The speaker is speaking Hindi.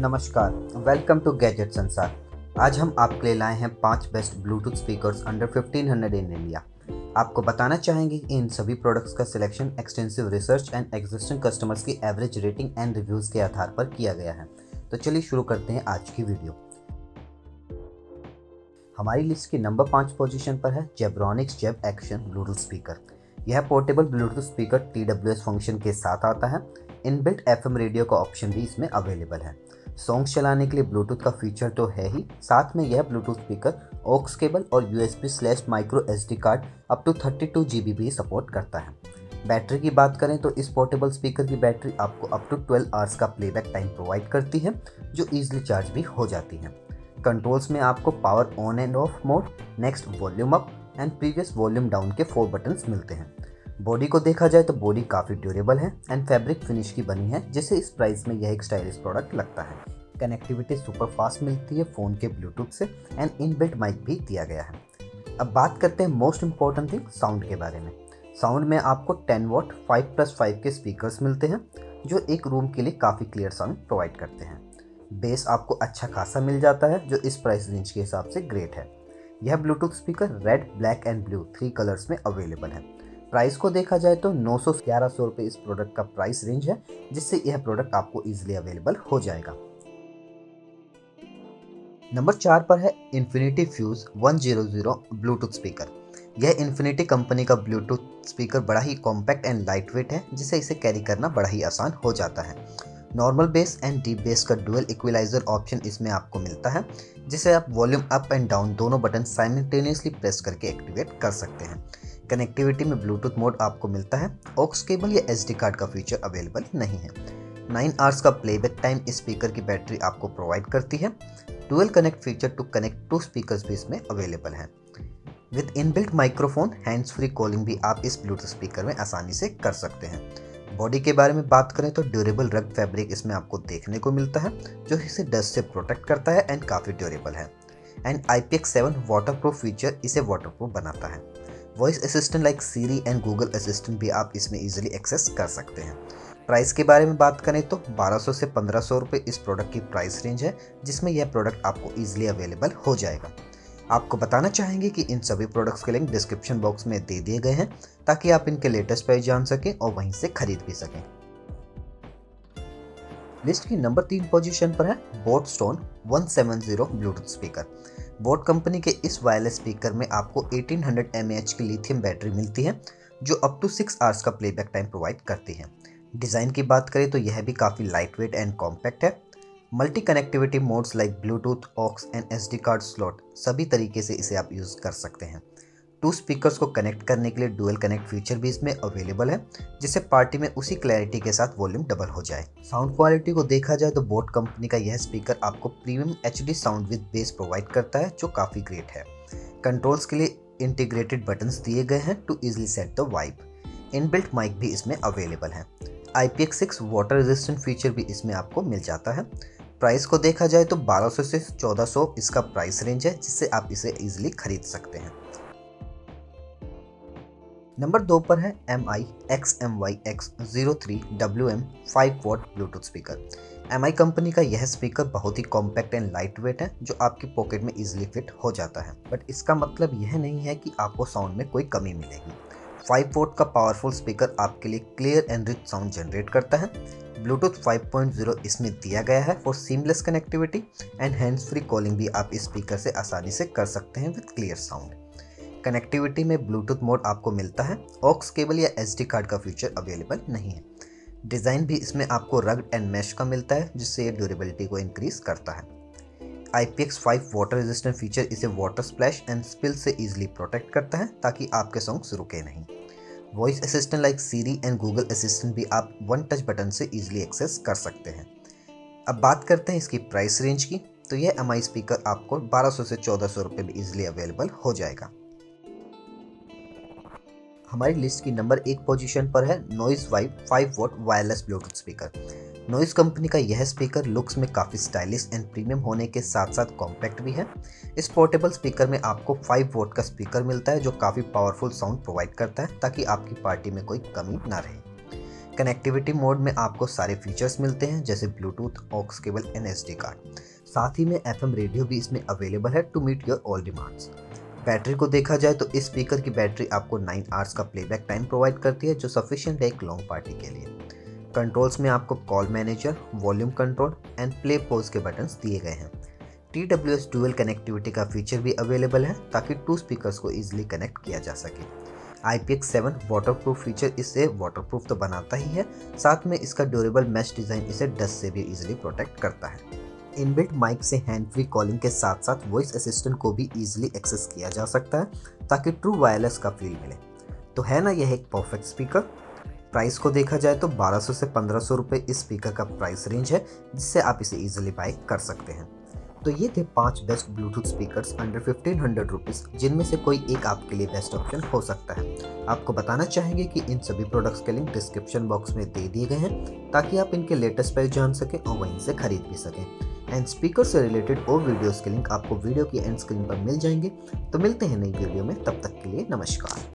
नमस्कार वेलकम टू गैजेट संसार आज हम आपके लिए लाए हैं पाँच best bluetooth speakers under 1500 in India आपको बताना चाहेंगे कि इन सभी प्रोडक्ट्स का selection extensive research and existing customers की एवरेज रेटिंग एंड रिव्यूज़ के आधार पर किया गया है। तो चलिए शुरू करते हैं आज की वीडियो हमारी लिस्ट की नंबर पाँच पोजीशन पर है Zebronics Zeb action bluetooth speaker यह portable bluetooth speaker T function के साथ आता है। इनबिल्ट एफएम रेडियो का ऑप्शन भी इसमें अवेलेबल है। सॉन्ग्स चलाने के लिए ब्लूटूथ का फीचर तो है ही। साथ में यह ब्लूटूथ स्पीकर ऑक्स केबल और U S B slash micro S card up to thirty two G B भी सपोर्ट करता है। बैटरी की बात करें तो इस पोर्टेबल स्पीकर की बैटरी आपको अप टू 12 आवर्स का प्लेबैक टाइम प्रोवाइड करती है, जो ईजिली चार्ज भी हो जाती है। कंट्रोल्स में आपको power on and off mode next volume up and previous volume down के फोर बटन्स मिलते हैं। बॉडी को देखा जाए तो बॉडी काफ़ी ड्यूरेबल है एंड फैब्रिक फिनिश की बनी है जिससे इस प्राइस में यह एक स्टाइलिश प्रोडक्ट लगता है। कनेक्टिविटी सुपर फास्ट मिलती है फ़ोन के ब्लूटूथ से एंड इनबिल्ट माइक भी दिया गया है। अब बात करते हैं मोस्ट इंपॉर्टेंट थिंग साउंड के बारे में। साउंड में आपको 10 वॉट 5 प्लस 5 के स्पीकर्स मिलते हैं, जो एक रूम के लिए काफ़ी क्लियर साउंड प्रोवाइड करते हैं। बेस आपको अच्छा खासा मिल जाता है, जो इस प्राइस रेंज के हिसाब से ग्रेट है। यह bluetooth speaker red black and blue three colours में अवेलेबल है। प्राइस को देखा जाए तो नौ सौ ग्यारह सौ रुपये इस प्रोडक्ट का प्राइस रेंज है, जिससे यह प्रोडक्ट आपको इजीली अवेलेबल हो जाएगा। नंबर चार पर है इन्फिनिटी फ्यूज 100 ब्लूटूथ स्पीकर यह इन्फिनिटी कंपनी का ब्लूटूथ स्पीकर बड़ा ही कॉम्पैक्ट एंड लाइट वेट है, जिसे इसे कैरी करना बड़ा ही आसान हो जाता है। Normal bass and deep bass का डुअल इक्वलाइजर ऑप्शन इसमें आपको मिलता है, जिसे आप वॉल्यूम अप एंड डाउन दोनों बटन साइमल्टेनियसली प्रेस करके एक्टिवेट कर सकते हैं। कनेक्टिविटी में ब्लूटूथ मोड आपको मिलता है ऑक्स केबल या एस कार्ड का फीचर अवेलेबल नहीं है। नाइन आवर्स का प्लेबैक टाइम स्पीकर की बैटरी आपको प्रोवाइड करती है। Dual connect feature to connect two speaker भी इसमें अवेलेबल है। With inbuilt microphone hands free calling भी आप इस ब्लूटूथ स्पीकर में आसानी से कर सकते हैं। बॉडी के बारे में बात करें तो ड्यूरेबल रग फैब्रिक इसमें आपको देखने को मिलता है, जो इसे डस्ट से प्रोटेक्ट करता है एंड काफ़ी ड्यूरेबल है। And I P X seven water proof feature इसे वाटर प्रूफ बनाता है। Voice assistant like Siri and Google assistant भी आप इसमें इजीली एक्सेस कर सकते हैं। प्राइस के बारे में बात करें तो 1200 से 1500 रुपए इस प्रोडक्ट की प्राइस रेंज है, जिसमें यह प्रोडक्ट आपको ईजिली अवेलेबल हो जाएगा। आपको बताना चाहेंगे कि इन सभी प्रोडक्ट्स के लिंक डिस्क्रिप्शन बॉक्स में दे दिए गए हैं, ताकि आप इनके लेटेस्ट प्राइस जान सकें और वहीं से खरीद भी सकें। लिस्ट की नंबर तीन पोजीशन पर है boAt Stone 170 bluetooth speaker boAt company के इस वायरलेस स्पीकर में आपको 1800 हंड्रेड की लिथियम बैटरी मिलती है, जो अप टू सिक्स आवर्स का प्लेबैक टाइम प्रोवाइड करती है। डिज़ाइन की बात करें तो यह भी काफ़ी लाइट वेट एंड कॉम्पैक्ट है। Multi connectivity modes like bluetooth aux and SD card slot सभी तरीके से इसे आप यूज़ कर सकते हैं। टू स्पीकर्स को कनेक्ट करने के लिए डुअल कनेक्ट फीचर भी इसमें अवेलेबल है, जिससे पार्टी में उसी क्लैरिटी के साथ वॉल्यूम डबल हो जाए। साउंड क्वालिटी को देखा जाए तो बोट कंपनी का यह स्पीकर आपको premium HD sound with bass provide करता है, जो काफ़ी ग्रेट है। कंट्रोल्स के लिए इंटीग्रेटेड बटन्स दिए गए हैं to easily set the vibe inbuilt mic भी इसमें अवेलेबल है। IPX6 वाटर रेजिस्टेंट फीचर भी इसमें आपको मिल जाता है। प्राइस को देखा जाए तो 1200 से 1400 इसका प्राइस रेंज है, जिससे आप इसे इजीली खरीद सकते हैं। नंबर दो पर है M I X M Y X zero three W M five watt bluetooth speaker M I company का यह स्पीकर बहुत ही कॉम्पैक्ट एंड लाइट वेट है, जो आपकी पॉकेट में इजीली फिट हो जाता है। बट इसका मतलब यह नहीं है कि आपको साउंड में कोई कमी मिलेगी। फाइव वोट का पावरफुल स्पीकर आपके लिए clear and rich sound generate करता है। ब्लूटूथ 5.0 इसमें दिया गया है for seamless connectivity and hands free calling भी आप इस स्पीकर से आसानी से कर सकते हैं विद क्लियर साउंड कनेक्टिविटी में ब्लूटूथ मोड आपको मिलता है। ऑक्स केबल या एस कार्ड का फीचर अवेलेबल नहीं है। डिज़ाइन भी इसमें आपको रग्ड एंड मैश का मिलता है, जिससे ये ड्यूरेबिलिटी को इंक्रीज करता है। IPX5 वाटर रेजिस्टेंट फीचर इसे वाटर स्प्लैश एंड स्पिल से इजीली प्रोटेक्ट करता है, ताकि आपके सॉन्ग्स रुके नहीं। Voice assistant like Siri and Google assistant भी आप वन टच बटन से इजीली एक्सेस कर सकते हैं। अब बात करते हैं इसकी प्राइस रेंज की तो यह एमआई स्पीकर आपको 1200 से 1400 रुपए में इजीली अवेलेबल हो जाएगा। हमारी लिस्ट की नंबर एक पोजीशन पर है Noise vibe five watt wireless bluetooth speaker Noise company का यह स्पीकर लुक्स में काफ़ी स्टाइलिश एंड प्रीमियम होने के साथ साथ कॉम्पैक्ट भी है। इस पोर्टेबल स्पीकर में आपको 5 वोट का स्पीकर मिलता है, जो काफ़ी पावरफुल साउंड प्रोवाइड करता है, ताकि आपकी पार्टी में कोई कमी ना रहे। कनेक्टिविटी मोड में आपको सारे फीचर्स मिलते हैं, जैसे bluetooth aux cable S card साथ ही में एफएम रेडियो भी इसमें अवेलेबल है to meet your all demands battery को देखा जाए तो इस स्पीकर की बैटरी आपको 9 आवर्स का प्लेबैक टाइम प्रोवाइड करती है, जो सफिशियंट है एक लॉन्ग पार्टी के लिए। कंट्रोल्स में आपको call manager volume control and play pause के बटन्स दिए गए हैं। T W S dual connectivity का फीचर भी अवेलेबल है ताकि टू स्पीकर्स को ईजिली कनेक्ट किया जा सके। I P X seven water proof feature इसे वाटर प्रूफ तो बनाता ही है, साथ में इसका ड्यूरेबल मैश डिज़ाइन इसे डस्ट से भी ईजिली प्रोटेक्ट करता है। इनबिल्ट माइक से हैंड फ्री कॉलिंग के साथ साथ वॉइस असिस्टेंट को भी ईजिली एक्सेस किया जा सकता है, ताकि ट्रू वायरलेस का फील मिले। तो है ना यह एक परफेक्ट स्पीकर प्राइस को देखा जाए तो 1200 से 1500 रुपए इस स्पीकर का प्राइस रेंज है, जिससे आप इसे इजीली बाय कर सकते हैं। तो ये थे पाँच best bluetooth speakers under fifteen hundred rupees जिनमें से कोई एक आपके लिए बेस्ट ऑप्शन हो सकता है। आपको बताना चाहेंगे कि इन सभी प्रोडक्ट्स के लिंक डिस्क्रिप्शन बॉक्स में दे दिए गए हैं, ताकि आप इनके लेटेस्ट प्राइस जान सकें और वहीं से खरीद भी सकें। एंड स्पीकर से रिलेटेड और वीडियोज़ के लिंक आपको वीडियो की एंड स्क्रीन पर मिल जाएँगे। तो मिलते हैं नई वीडियो में, तब तक के लिए नमस्कार।